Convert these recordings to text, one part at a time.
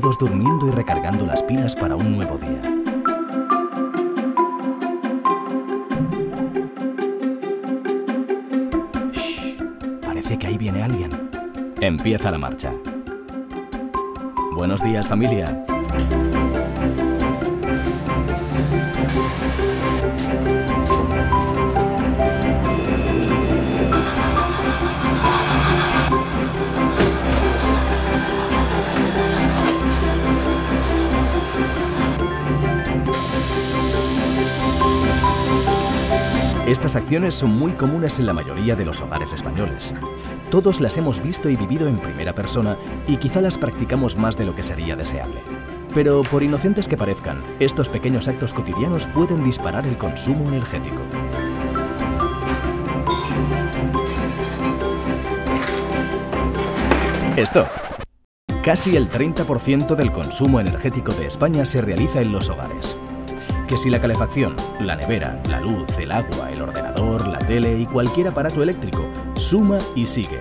todos durmiendo y recargando las pilas para un nuevo día. Shh, parece que ahí viene alguien. Empieza la marcha. Buenos días familia. Estas acciones son muy comunes en la mayoría de los hogares españoles. Todos las hemos visto y vivido en primera persona y quizá las practicamos más de lo que sería deseable. Pero por inocentes que parezcan, estos pequeños actos cotidianos pueden disparar el consumo energético. Esto. Casi el 30% del consumo energético de España se realiza en los hogares que si la calefacción, la nevera, la luz, el agua, el ordenador, la tele y cualquier aparato eléctrico suma y sigue.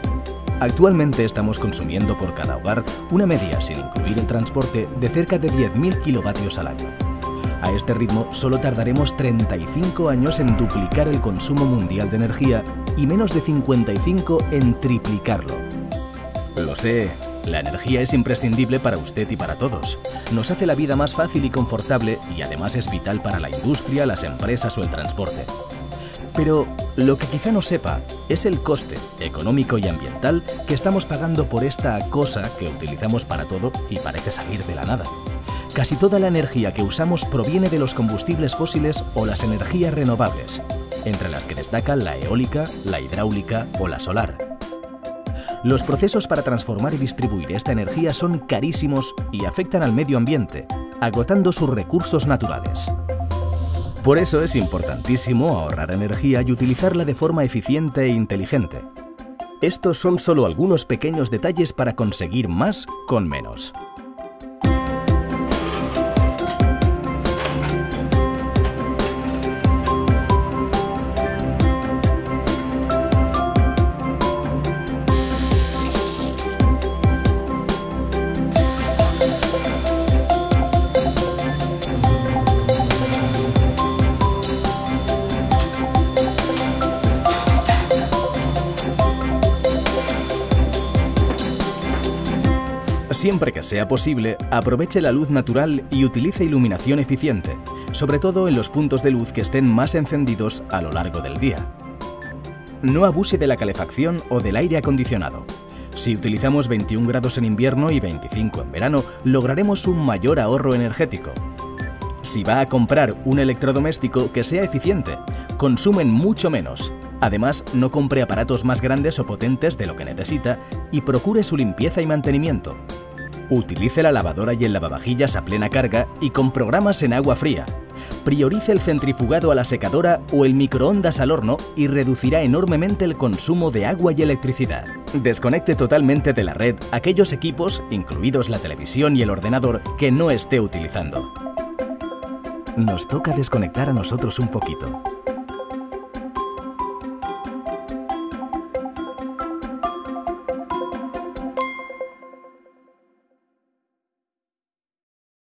Actualmente estamos consumiendo por cada hogar una media, sin incluir el transporte, de cerca de 10.000 kilovatios al año. A este ritmo solo tardaremos 35 años en duplicar el consumo mundial de energía y menos de 55 en triplicarlo. Lo sé, la energía es imprescindible para usted y para todos. Nos hace la vida más fácil y confortable y además es vital para la industria, las empresas o el transporte. Pero lo que quizá no sepa es el coste económico y ambiental que estamos pagando por esta cosa que utilizamos para todo y parece salir de la nada. Casi toda la energía que usamos proviene de los combustibles fósiles o las energías renovables, entre las que destacan la eólica, la hidráulica o la solar. Los procesos para transformar y distribuir esta energía son carísimos y afectan al medio ambiente, agotando sus recursos naturales. Por eso es importantísimo ahorrar energía y utilizarla de forma eficiente e inteligente. Estos son solo algunos pequeños detalles para conseguir más con menos. Siempre que sea posible, aproveche la luz natural y utilice iluminación eficiente, sobre todo en los puntos de luz que estén más encendidos a lo largo del día. No abuse de la calefacción o del aire acondicionado. Si utilizamos 21 grados en invierno y 25 en verano, lograremos un mayor ahorro energético. Si va a comprar un electrodoméstico que sea eficiente, consumen mucho menos. Además, no compre aparatos más grandes o potentes de lo que necesita y procure su limpieza y mantenimiento. Utilice la lavadora y el lavavajillas a plena carga y con programas en agua fría. Priorice el centrifugado a la secadora o el microondas al horno y reducirá enormemente el consumo de agua y electricidad. Desconecte totalmente de la red aquellos equipos, incluidos la televisión y el ordenador, que no esté utilizando. Nos toca desconectar a nosotros un poquito.